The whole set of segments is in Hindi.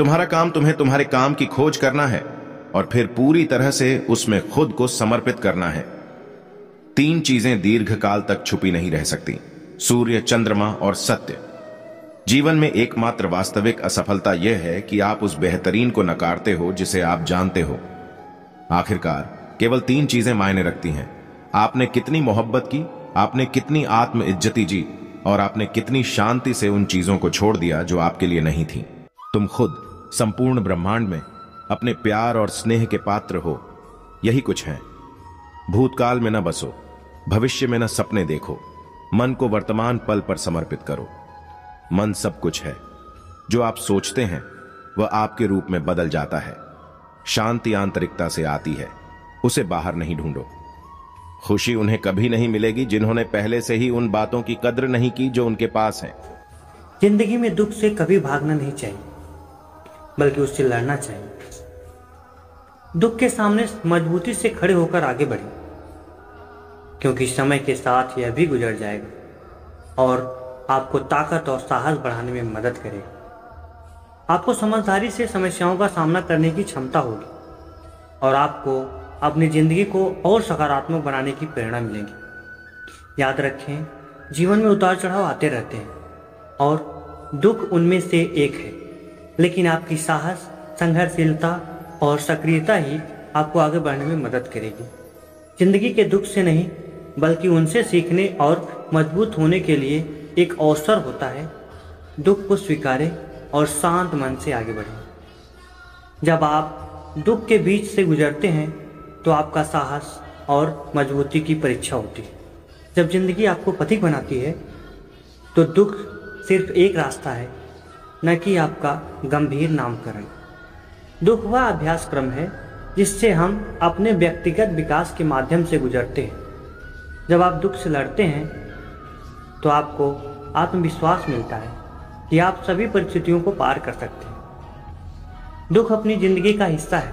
तुम्हारा काम तुम्हें तुम्हारे काम की खोज करना है और फिर पूरी तरह से उसमें खुद को समर्पित करना है। तीन चीज़ें दीर्घ काल तक छुपी नहीं रह सकती, सूर्य, चंद्रमा और सत्य। जीवन में एकमात्र वास्तविक असफलता यह है कि आप उस बेहतरीन को नकारते हो जिसे आप जानते हो। आखिरकार, केवल तीन चीज़ें मायने रखती हैं। आपने कितनी मोहब्बत की, आपने कितनी आत्म इज्जती जी और आपने कितनी शांति से उन चीज़ों को छोड़ दिया जो आपके लिए नहीं थी। तुम खुद संपूर्ण ब्रह्मांड में अपने प्यार और स्नेह के पात्र हो। यही कुछ है। भूतकाल में न बसो। भविष्य में न सपने देखो। मन को वर्तमान पल पर समर्पित करो। मन सब कुछ है। जो आप सोचते हैं, वह आपके रूप में बदल जाता है। शांति आंतरिकता से आती है। उसे बाहर नहीं ढूंढो। खुशी उन्हें कभी नहीं मिलेगी जिन्होंने पहले से ही उन बातों की कद्र नहीं की जो उनके पास है। ज़िंदगी में दुख से कभी भागना नहीं चाहिए। बल्कि उससे लड़ना चाहिए। दुख के सामने मजबूती से खड़े होकर आगे बढ़े। क्योंकि समय के साथ यह भी गुजर जाएगा और आपको ताकत और साहस बढ़ाने में मदद करेगा। आपको समझदारी से समस्याओं का सामना करने की क्षमता होगी और आपको अपनी ज़िंदगी को और सकारात्मक बनाने की प्रेरणा मिलेगी। याद रखें, जीवन में उतार चढ़ाव आते रहते हैं और दुख उनमें से एक है। लेकिन आपकी साहस, संघर्षशीलता और सक्रियता ही आपको आगे बढ़ने में मदद करेगी। ज़िंदगी के दुख से नहीं, बल्कि उनसे सीखने और मज़बूत होने के लिए एक अवसर होता है। दुख को स्वीकारें और शांत मन से आगे बढ़ें। जब आप दुख के बीच से गुजरते हैं तो आपका साहस और मजबूती की परीक्षा होती है। जब ज़िंदगी आपको पथिक बनाती है तो दुख सिर्फ़ एक रास्ता है न कि आपका गंभीर नामकरण। दुख वह अभ्यास क्रम है, जिससे हम अपने व्यक्तिगत विकास के माध्यम से गुजरते हैं। जब आप दुख से लड़ते हैं तो आपको आत्मविश्वास मिलता है कि आप सभी परिस्थितियों को पार कर सकते हैं। दुख अपनी ज़िंदगी का हिस्सा है,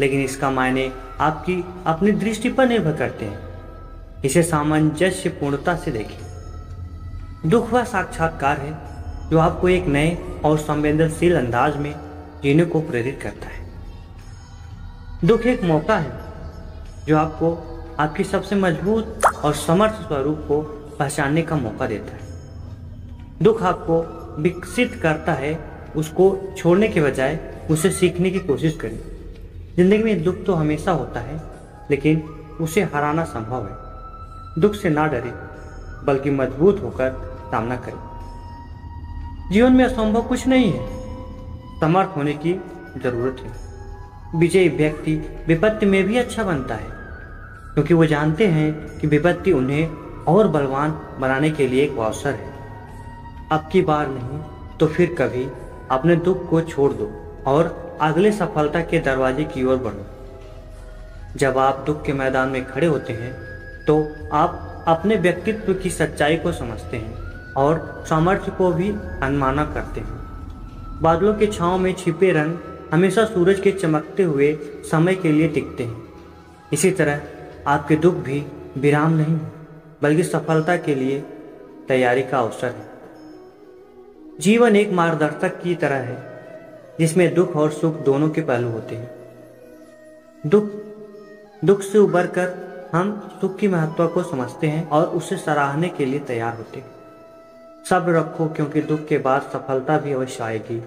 लेकिन इसका मायने आपकी अपनी दृष्टि पर निर्भर करते हैं। इसे सामंजस्य पूर्णता से देखें। दुख वह साक्षात्कार है जो आपको एक नए और संवेदनशील अंदाज में जीने को प्रेरित करता है। दुख एक मौका है, जो आपको आपकी सबसे मज़बूत और समर्थ स्वरूप को पहचानने का मौका देता है। दुख आपको विकसित करता है, उसको छोड़ने के बजाय उसे सीखने की कोशिश करें ज़िंदगी में दुख तो हमेशा होता है, लेकिन उसे हराना संभव है। दुख से ना डरे, बल्कि मज़बूत होकर सामना करें। जीवन में असंभव कुछ नहीं है। समर्थ होने की ज़रूरत है। विजयी व्यक्ति विपत्ति में भी अच्छा बनता है, क्योंकि वो जानते हैं कि विपत्ति उन्हें और बलवान बनाने के लिए एक अवसर है। अब की बार नहीं तो फिर कभी अपने दुख को छोड़ दो और अगले सफलता के दरवाजे की ओर बढ़ो। जब आप दुख के मैदान में खड़े होते हैं तो आप अपने व्यक्तित्व की सच्चाई को समझते हैं। और सामर्थ्य को भी अनमाना करते हैं। बादलों के छांव में छिपे रंग हमेशा सूरज के चमकते हुए समय के लिए टिकते हैं। इसी तरह आपके दुख भी विराम नहीं, बल्कि सफलता के लिए तैयारी का अवसर है। जीवन एक मार्गदर्शक की तरह है, जिसमें दुख और सुख दोनों के पहलू होते हैं। दुख दुख से उबर कर हम सुख की महत्व को समझते हैं और उसे सराहने के लिए तैयार होते हैं। सब्र रखो क्योंकि दुख के बाद सफलता भी अवश्य आएगी।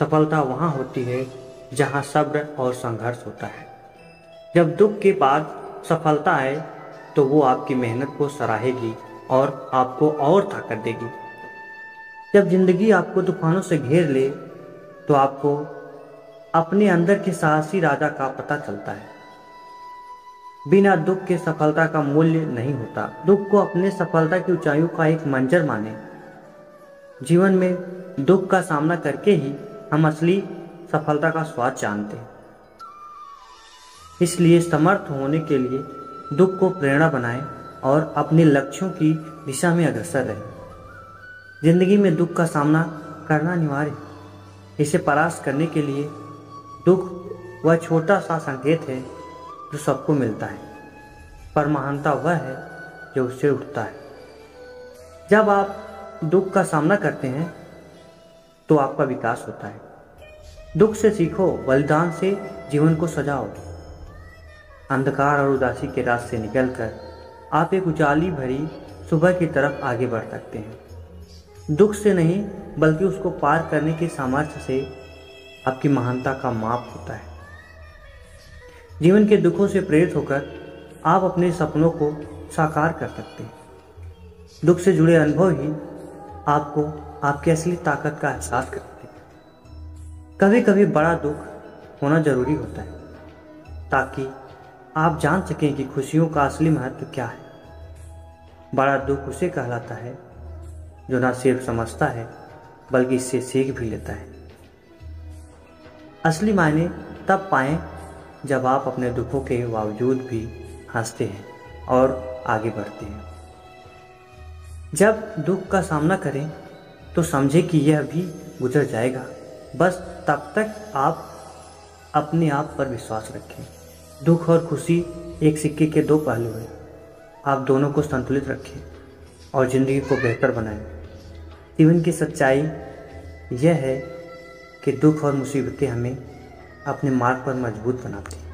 सफलता वहाँ होती है जहाँ सब्र और संघर्ष होता है। जब दुख के बाद सफलता आए तो वो आपकी मेहनत को सराहेगी और आपको और ताकत देगी। जब ज़िंदगी आपको तूफानों से घेर ले तो आपको अपने अंदर के साहसी राजा का पता चलता है। बिना दुख के सफलता का मूल्य नहीं होता। दुख को अपने सफलता की ऊंचाइयों का एक मंजर माने। जीवन में दुख का सामना करके ही हम असली सफलता का स्वाद जानते हैं। इसलिए समर्थ होने के लिए दुख को प्रेरणा बनाएँ और अपने लक्ष्यों की दिशा में अग्रसर रहें। ज़िंदगी में दुख का सामना करना अनिवार्य इसे परास्त करने के लिए दुख वह छोटा सा संकेत है जो सबको मिलता है। पर महानता वह है जो उससे उठता है। जब आप दुख का सामना करते हैं तो आपका विकास होता है। दुख से सीखो, बलिदान से जीवन को सजाओ। अंधकार और उदासी के रास्ते से निकलकर आप एक उजाली भरी सुबह की तरफ़ आगे बढ़ सकते हैं। दुख से नहीं, बल्कि उसको पार करने के सामर्थ्य से आपकी महानता का माप होता है। जीवन के दुखों से प्रेरित होकर आप अपने सपनों को साकार कर सकते हैं। दुख से जुड़े अनुभव ही आपको आपकी असली ताकत का एहसास करते हैं। कभी कभी बड़ा दुख होना ज़रूरी होता है, ताकि आप जान सकें कि खुशियों का असली महत्व क्या है। बड़ा दुख उसे कहलाता है, जो ना सिर्फ़ समझता है, बल्कि इससे सीख भी लेता है। असली मायने तब पाएँ जब आप अपने दुखों के बावजूद भी हँसते हैं और आगे बढ़ते हैं। जब दुख का सामना करें तो समझे कि यह भी गुजर जाएगा। बस तब तक आप अपने आप पर विश्वास रखें। दुख और खुशी एक सिक्के के दो पहलू हैं। आप दोनों को संतुलित रखें और ज़िंदगी को बेहतर बनाएँ। जीवन की सच्चाई यह है कि दुख और मुसीबतें हमें अपने मार्ग पर मज़बूत बनाती हैं।